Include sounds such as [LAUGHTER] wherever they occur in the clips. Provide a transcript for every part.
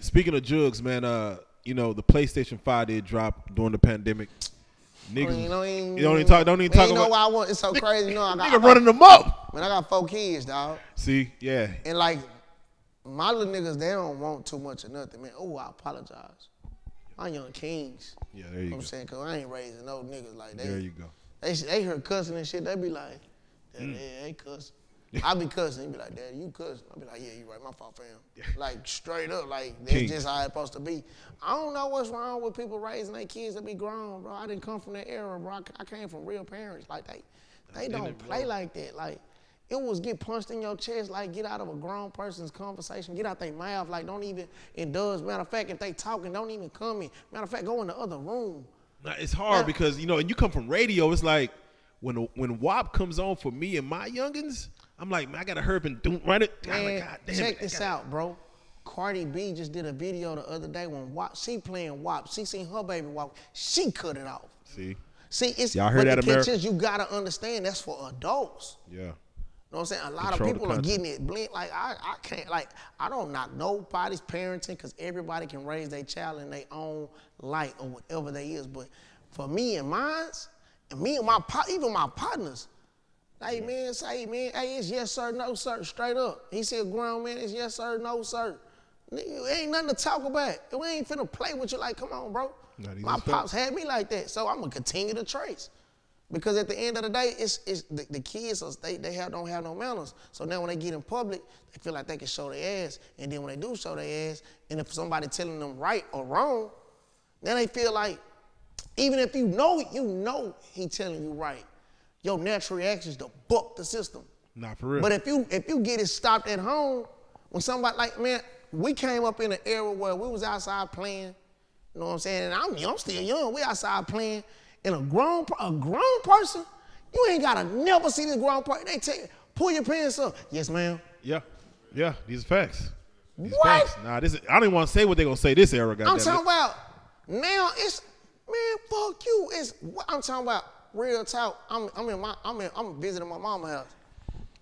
speaking of jugs, man, uh, you know the PlayStation Five did drop during the pandemic. Niggas, You know, ain't, you don't even talk. Don't even talk you know about. why I want? It's so crazy. You know, I got, Nigga running them up. Man, I got four kids, dog. See, yeah, And like my little niggas, they don't want too much of nothing, man. Oh, I apologize. My young kings. yeah. There You you know go. what I'm saying? Cause I ain't raising no niggas like that. There you go. They they hear cussing and shit. They be like, Dad, Mm. they ain't cussing. [LAUGHS] I be cussing. He be like, Dad, you cussing. I be like, Yeah, you right. My fault, fam. [LAUGHS] Like straight up, like that's King. just how it's supposed to be. I don't know what's wrong with people raising their kids to be grown, bro. I didn't come from that era, bro. I, I came from real parents. Like they, they don't it, play like that. Like it was get punched in your chest. Like get out of a grown person's conversation. Get out their mouth. Like don't even indulge. Matter of fact, if they talking, don't even come in. Matter of fact, go in the other room. Nah, it's hard Yeah. because you know, and you come from radio. It's like when when WAP comes on for me and my youngins, I'm like, man, I gotta hurry and do right it. I'm Man, like, God damn check it, this gotta- out, bro. Cardi B just did a video the other day when WAP, she playing WAP. She seen her baby WAP. She cut it off. See, See, it's Y'all heard but that, the America? pictures you gotta understand that's for adults. yeah, You know what I'm saying? A lot Control of people are getting it blink. Like I, I can't like I don't knock nobody's parenting because everybody can raise their child in their own light or whatever they is. But for me and mine's, and me and my even my partners, hey man, say man, hey it's yes sir, no sir, straight up. He said grown man, it's yes sir, no sir. Nigga, ain't nothing to talk about. We ain't finna play with you like, come on, bro. My pops had me like that, so I'm gonna continue to trace. Because at the end of the day, it's, it's the, the kids they, they have, don't have no manners. So now when they get in public, they feel like they can show their ass. And then when they do show their ass, and if somebody telling them right or wrong, then they feel like, even if you know you know he telling you right, your natural reaction is to buck the system. not for real. But if you if you get it stopped at home, when somebody like man, we came up in an era where we was outside playing. You know what I'm saying? And I'm, I'm still young. We outside playing, and a grown a grown person, you ain't gotta never see this grown person. They tell you, pull your pants up. Yes, ma'am. yeah, yeah, these are facts. These What? Facts. Nah, this is, I don't even want to say what they gonna say this era. I'm talking it. about now. It's man, fuck you. It's what I'm talking about. Real talk. I'm I'm in my I'm in I'm visiting my mama house.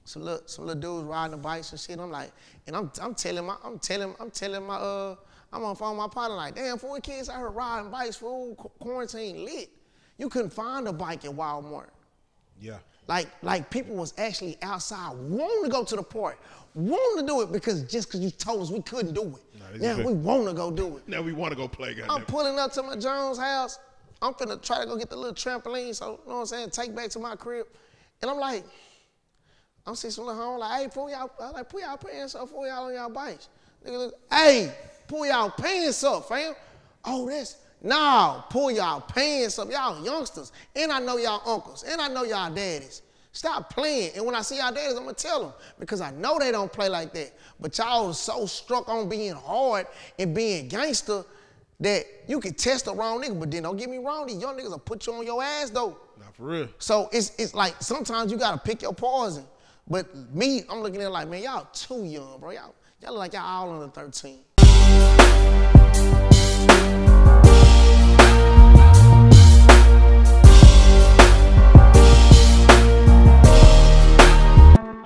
Some little some little dudes riding bikes and shit. I'm like, and I'm I'm telling my I'm telling I'm telling my uh I'm on phone my partner like, damn, four kids out here riding bikes for quarantine lit. You couldn't find a bike at Walmart. Yeah, Like, like people was actually outside wanting to go to the park, wanting to do it because just because you told us we couldn't do it. Nah, now we want to go do it. [LAUGHS] now we want to go play. I'm pulling up to my Jones house. I'm finna try to go get the little trampoline, so you know what I'm saying, take back to my crib. And I'm like, I'm seeing some little home, like, hey, pull y'all, like, pull y'all pants up, pull y'all on y'all bikes. Nigga, look, hey, pull y'all pants up, fam. Oh, that's, nah, pull y'all pants up. Y'all youngsters. And I know y'all uncles. And I know y'all daddies. Stop playing. And when I see y'all daddies, I'm gonna tell them because I know they don't play like that. But y'all so struck on being hard and being gangster that you can test the wrong nigga. But then don't get me wrong, these young niggas will put you on your ass though. Not for real. So it's it's like sometimes you gotta pick your poison. But me, I'm looking at it like, man, y'all too young, bro. Y'all, y'all look like y'all all under 13.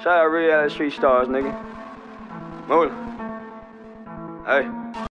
Shout out real street stars, nigga. Moolah. Hey.